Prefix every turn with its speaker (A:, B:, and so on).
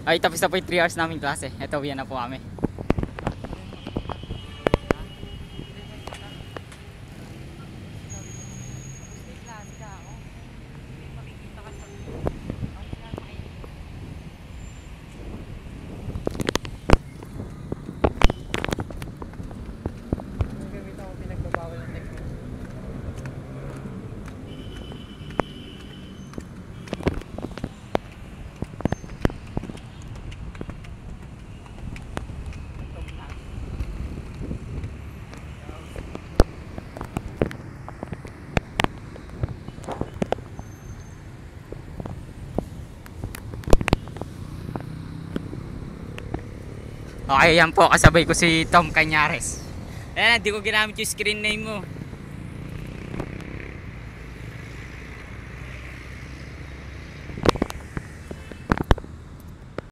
A: Ay, tapos na po yung 3 hours namin klase. Ito, uwi na po kami. Okay, yan po. Kasabay ko si Tom Canyares. Ayan, hindi ko ginamit yung screen name mo.